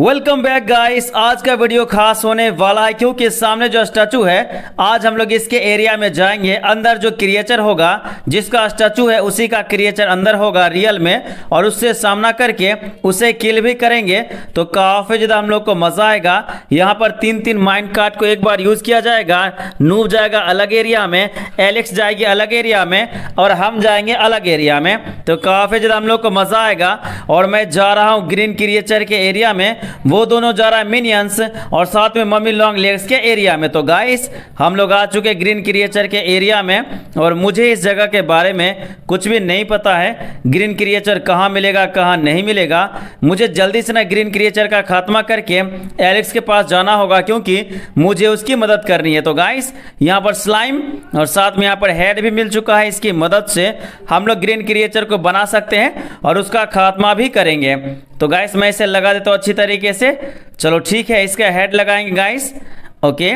Welcome back guys आज का video खास होने वाला है क्योंकि सामने जो स्टैचू है, आज हम लोग इसके एरिया में जाएँगे। अंदर जो क्रिएचर होगा, जिसका स्टैचू है, उसी का क्रिएचर अंदर होगा रियल में। और उससे सामना करके उसे किल भी करेंगे। तो काफ़ी ज़्यादा हम लोग को मज़ा आएगा। यहाँ पर तीन तीन माइंड कार्ड को एक बार यूज़ किया जाएगा। नूब जाएगा अलग एरिया में एलेक्स जाएगी अलग एरिया में, और हम जाएँगे अलग एरिया में। तो काफ़ी ज़्यादा हम लोग को मज़ा आएगा। और मैं जा रहा हूँ ग्रीन क्रिएचर के एरिया में। वो दोनों जा रहा है मिनियंस और साथ में मम्मी लॉन्ग लेग्स के एरिया में। तो गाइस हम लोग आ चुके ग्रीन क्रिएचर के एरिया में और मुझे इस जगह के बारे में कुछ भी नहीं पता है। ग्रीन क्रिएचर कहाँ मिलेगा, कहाँ नहीं मिलेगा। मुझे जल्दी से ना ग्रीन क्रिएचर का खात्मा करके एलेक्स के पास जाना होगा क्योंकि मुझे उसकी मदद करनी है। तो गाइस यहाँ पर स्लाइम और साथ में यहाँ पर हेड भी मिल चुका है इसकी मदद से। हम लोग ग्रीन क्रिएचर को बना सकते हैं और उसका खात्मा भी करेंगे। तो गाइस मैं इसे लगा देता हूँ अच्छी तरीके से। चलो ठीक है, इसका हेड लगाएँगे गाइस ओके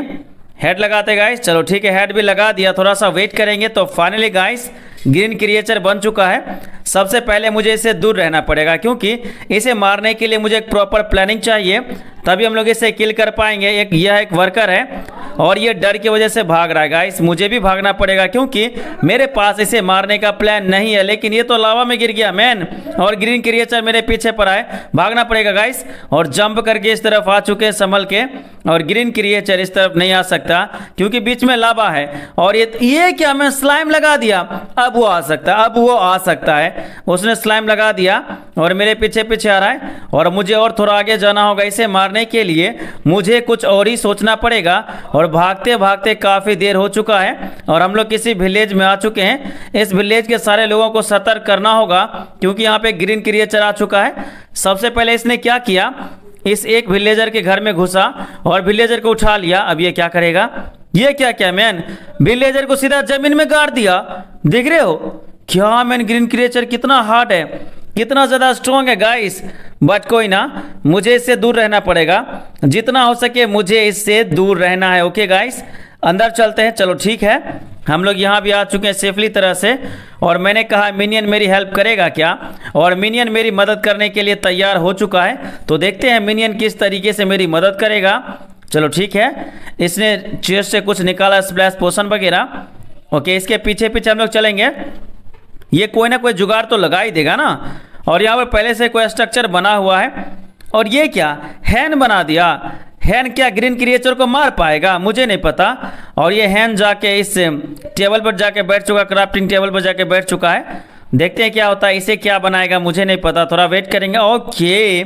हेड लगाते गाइस चलो ठीक है हेड भी लगा दिया। थोड़ा सा वेट करेंगे तो फाइनली गाइस ग्रीन क्रिएचर बन चुका है। सबसे पहले मुझे इसे दूर रहना पड़ेगा, क्योंकि इसे मारने के लिए मुझे एक प्रॉपर प्लानिंग चाहिए। तभी हम लोग इसे किल कर पाएँगे। एक, यह एक वर्कर है। और ये डर की वजह से भाग रहा है। गाइस मुझे भी भागना पड़ेगा क्योंकि मेरे पास इसे मारने का प्लान नहीं है, लेकिन ये तो लावा में गिर गया मैन और ग्रीन क्रिएचर मेरे पीछे पर आए। भागना पड़ेगा गाइस और जंप करके इस तरफ़ आ चुके संभल के। और ग्रीन क्रिएचर इस तरफ़ नहीं आ सकता, क्योंकि बीच में लावा है। और ये ये क्या, मैं स्लाइम लगा दिया? अब वो आ सकता, अब वो आ सकता है। उसने स्लाइम लगा दिया और मेरे पीछे पीछे आ रहा है। और मुझे और थोड़ा आगे जाना होगा इसे मारने के लिए। मुझे कुछ और ही सोचना पड़ेगा। और भागते भागते काफ़ी देर हो चुका है और हम लोग किसी विलेज में आ चुके हैं। इस विलेज के सारे लोगों को सतर्क करना होगा, क्योंकि यहाँ पे ग्रीन क्रिएचर आ चुका है। सबसे पहले इसने क्या किया? इस एक विलेजर के घर में घुसा और विलेजर को उठा लिया। अब ये क्या करेगा? ये क्या क्या मैन विलेजर को सीधा ज़मीन में गाड़ दिया। देख रहे हो? क्या मैन ग्रीन क्रिएचर कितना हार्ड है, कितना ज़्यादा स्ट्रॉन्ग है गाइस बट कोई ना, मुझे इससे दूर रहना पड़ेगा। जितना हो सके मुझे इससे दूर रहना है ओके गाइस अंदर चलते हैं। चलो, ठीक है? हम लोग यहाँ भी आ चुके हैं सेफली तरह से। और मैंने कहा मिनियन मेरी हेल्प करेगा क्या? और मिनियन मेरी मदद करने के लिए तैयार हो चुका है। तो देखते हैं मिनियन किस तरीके से मेरी मदद करेगा। चलो ठीक है। इसने चेस्ट से कुछ निकाला स्प्लैश पोषण वगैरह। ओके इसके पीछे पीछे हम लोग चलेंगे। ये कोई ना कोई जुगाड़ तो लगा ही देगा ना। और यहाँ पर पहले से कोई स्ट्रक्चर बना हुआ है। और ये क्या? हैन बना दिया। हैन क्या ग्रीन क्रिएचर को मार पाएगा? मुझे नहीं पता। और ये हैन जाके इस टेबल पर जाके बैठ चुका क्राफ्टिंग टेबल पर जाके बैठ चुका है। देखते हैं क्या होता है, इसे क्या बनाएगा, मुझे नहीं पता। थोड़ा वेट करेंगे। ओके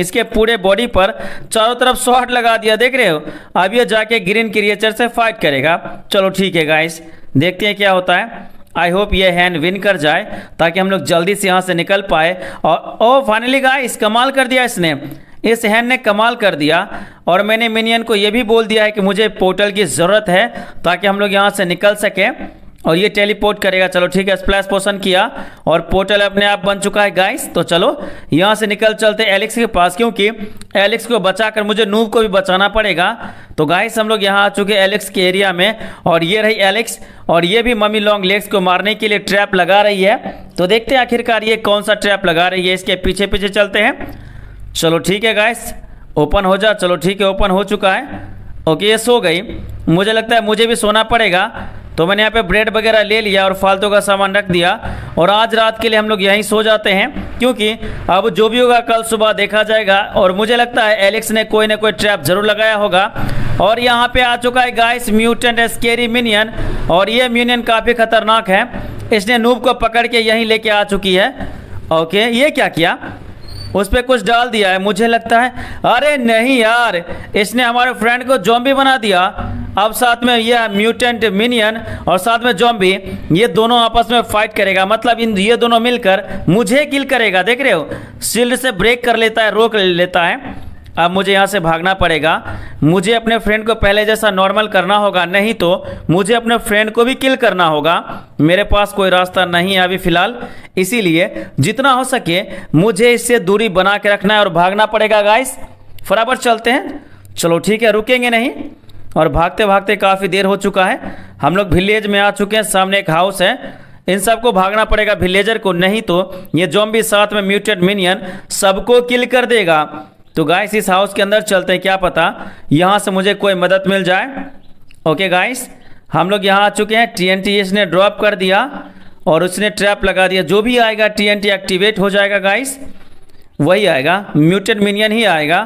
इसके पूरे बॉडी पर चारों तरफ़ शॉट लगा दिया, देख रहे हो? अब ये जाके ग्रीन क्रिएचर से फाइट करेगा। चलो ठीक है गाइस देखते हैं क्या होता है। आई होप ये हैंड विन कर जाए, ताकि हम लोग जल्दी से यहाँ से निकल पाए। और ओ फाइनली गाइस कमाल कर दिया इसने। इस हैंड ने कमाल कर दिया। और मैंने मिनियन को यह भी बोल दिया है कि मुझे पोर्टल की ज़रूरत है ताकि हम लोग यहाँ से निकल सकें और ये टेलीपोर्ट करेगा। चलो ठीक है स्प्लैश पोशन किया और पोर्टल अपने आप बन चुका है गाइस तो चलो यहाँ से निकल चलते एलेक्स के पास क्योंकि एलेक्स को बचाकर मुझे नूब को भी बचाना पड़ेगा। तो गाइस हम लोग यहाँ आ चुके एलेक्स के एरिया में और ये रही एलेक्स और ये भी मम्मी लॉन्ग लेग्स को मारने के लिए ट्रैप लगा रही है। तो देखते हैं आखिरकार ये कौन सा ट्रैप लगा रही है। इसके पीछे पीछे चलते हैं। चलो ठीक है गाइस ओपन हो जा, चलो ठीक है ओपन हो चुका है। ओके ये सो गई। मुझे लगता है मुझे भी सोना पड़ेगा। तो मैंने यहाँ पे ब्रेड वगैरह ले लिया और फालतू का सामान रख दिया। और आज रात के लिए हम लोग यहीं सो जाते हैं, क्योंकि अब जो भी होगा, कल सुबह देखा जाएगा। और मुझे लगता है एलेक्स ने कोई ना कोई ट्रैप ज़रूर लगाया होगा। और यहाँ पे आ चुका है गाइस म्यूटेंट स्केरी मिनियन और ये मिनियन काफ़ी खतरनाक है। इसने नूब को पकड़ के यहीं लेके आ चुकी है। ओके ये क्या किया? उस पर कुछ डाल दिया है, मुझे लगता है। अरे नहीं यार, इसने हमारे फ्रेंड को जॉम्बी बना दिया। अब साथ में यह म्यूटेंट मिनियन और साथ में जॉम्बी ये दोनों आपस में फाइट करेगा। मतलब इन, ये दोनों मिलकर मुझे किल करेगा, देख रहे हो? शील्ड से ब्रेक कर लेता है, रोक लेता है। अब मुझे यहाँ से भागना पड़ेगा। मुझे अपने फ्रेंड को पहले जैसा नॉर्मल करना होगा, नहीं तो मुझे अपने फ्रेंड को भी किल करना होगा। मेरे पास कोई रास्ता नहीं है अभी फ़िलहाल। इसीलिए जितना हो सके मुझे इससे दूरी बना के रखना है और भागना पड़ेगा गाइस बराबर चलते हैं। चलो ठीक है, रुकेंगे नहीं। और भागते भागते काफ़ी देर हो चुका है। हम लोग विलेज में आ चुके हैं। सामने एक हाउस है। इन सबको भागना पड़ेगा विलेजर को। नहीं तो ये जॉम्बी साथ में म्यूटेड मिनियन सबको किल कर देगा। तो गाइस इस हाउस के अंदर चलते हैं, क्या पता? यहाँ से मुझे कोई मदद मिल जाए। ओके गाइस हम लोग यहाँ आ चुके हैं। टी इसने ड्रॉप कर दिया और उसने ट्रैप लगा दिया। जो भी आएगा टी एक्टिवेट हो जाएगा गाइस वही आएगा। म्यूटेड मिनियन ही आएगा।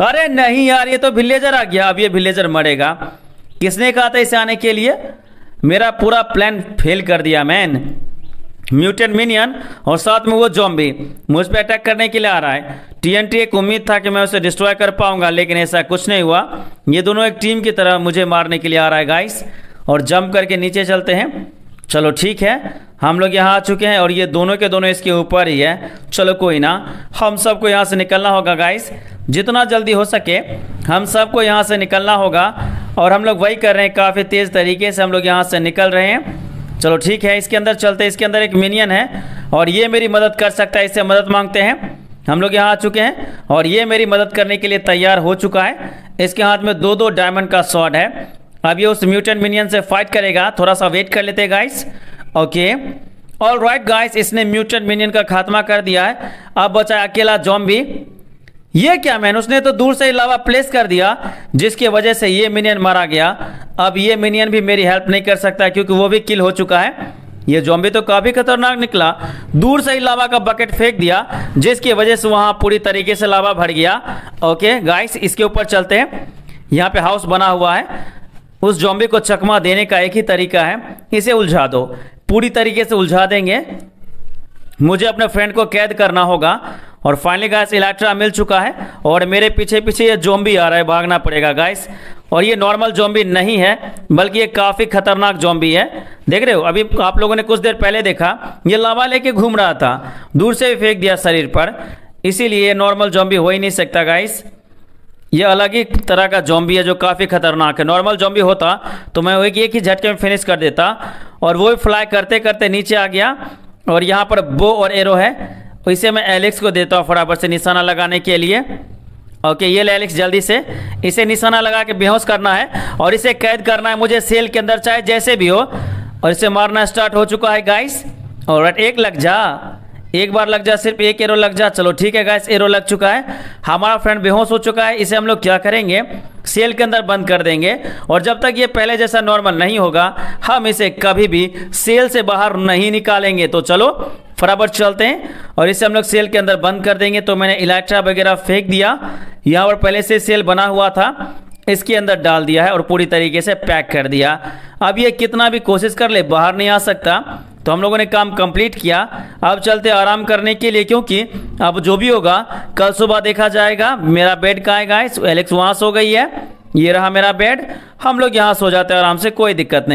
अरे नहीं यार, ये तो विलेजर आ गया। अब ये विलेजर मरेगा। किसने कहा था इसे आने के लिए? मेरा पूरा प्लान फेल कर दिया मैन म्यूटेंट मिनियन और साथ में वो जॉम्बी मुझ पर अटैक करने के लिए आ रहा है। टीएनटी एक उम्मीद था कि मैं उसे डिस्ट्रॉय कर पाऊँगा, लेकिन ऐसा कुछ नहीं हुआ। ये दोनों एक टीम की तरह मुझे मारने के लिए आ रहा है गाइस और जंप करके नीचे चलते हैं। चलो ठीक है, हम लोग यहाँ आ चुके हैं और ये दोनों के दोनों इसके ऊपर ही है। चलो कोई ना, हम सबको यहाँ से निकलना होगा गाइस जितना जल्दी हो सके हम सबको यहाँ से निकलना होगा। और हम लोग वही कर रहे हैं, काफ़ी तेज़ तरीके से हम लोग यहाँ से निकल रहे हैं। चलो ठीक है, इसके अंदर चलते इसके अंदर एक मिनियन है, और ये मेरी मदद कर सकता है, इससे मदद मांगते हैं। हम लोग यहाँ आ चुके हैं, और ये मेरी मदद करने के लिए तैयार हो चुका है। इसके हाथ में दो दो डायमंड का शॉट है। अब ये उस म्यूटेंट मिनियन से फाइट करेगा, थोड़ा सा वेट कर लेते हैं guys okay all right guys इसने म्यूटेंट मिनियन का खात्मा कर दिया है। अब बचा अकेला जॉम्बी ये क्या, मैन? उसने तो दूर से लावा प्लेस कर दिया, जिसकी वजह से ये मिनियन मारा गया। अब ये मिनियन भी मेरी हेल्प नहीं कर सकता, क्योंकि वो भी किल हो चुका है। ये जॉम्बी तो काफ़ी खतरनाक निकला। दूर से ही लावा का बकेट फेंक दिया, जिसकी वजह से वहाँ पूरी तरीके से लावा भर गया। ओके गाइस इसके ऊपर चलते हैं। यहाँ पे हाउस बना हुआ है। उस जॉम्बी को चकमा देने का एक ही तरीका है। इसे उलझा दो। पूरी तरीके से उलझा देंगे। मुझे अपने फ्रेंड को कैद करना होगा। और फाइनली गाइस इलेक्ट्रा मिल चुका है और मेरे पीछे पीछे ये जोम्बी आ रहा है, भागना पड़ेगा गाइस और ये नॉर्मल जोम्बी नहीं है, बल्कि ये काफ़ी खतरनाक जोम्बी है. देख रहे हो, अभी आप लोगों ने कुछ देर पहले देखा, ये लावा लेके घूम रहा था, दूर से ही फेंक दिया शरीर पर. इसीलिए नॉर्मल जोम्बी हो ही नहीं सकता गाइस ये अलग ही तरह का जॉम्बी है जो काफ़ी खतरनाक है. नॉर्मल जॉम्बी होता तो मैं एक एक ही झटके में फिनिश कर देता. और वो फ्लाई करते करते नीचे आ गया, और यहाँ पर बो और एरो है. इसे मैं एलेक्स को देता हूँ फटाफट से निशाना लगाने के लिए। ओके ये ले एलेक्स जल्दी से। इसे निशाना लगा के बेहोश करना है और इसे कैद करना है मुझे सेल के अंदर, चाहे जैसे भी हो। और इसे मारना स्टार्ट हो चुका है गाइस और एक लग जा। एक बार लग जा, सिर्फ़ एक एरो लग जा। चलो ठीक है गाइस एरो लग चुका है। हमारा फ्रेंड बेहोश हो चुका है। इसे हम लोग क्या करेंगे? सेल के अंदर बंद कर देंगे। और जब तक ये पहले जैसा नॉर्मल नहीं होगा, हम इसे कभी भी सेल से बाहर नहीं निकालेंगे। तो चलो फटाफट चलते हैं और इसे हम लोग सेल के अंदर बंद कर देंगे। तो मैंने इलेक्ट्रा वगैरह फेंक दिया। यहाँ पर पहले से सेल बना हुआ था, इसके अंदर डाल दिया है और पूरी तरीके से पैक कर दिया। अब ये कितना भी कोशिश कर ले, बाहर नहीं आ सकता। तो हम लोगों ने काम कंप्लीट किया। अब चलते आराम करने के लिए, क्योंकि अब जो भी होगा, कल सुबह देखा जाएगा। मेरा बेड कहाँ है गाइस एलेक्स वहाँ सो गई है। ये रहा मेरा बेड। हम लोग यहाँ सो जाते हैं आराम से, कोई दिक्कत नहीं।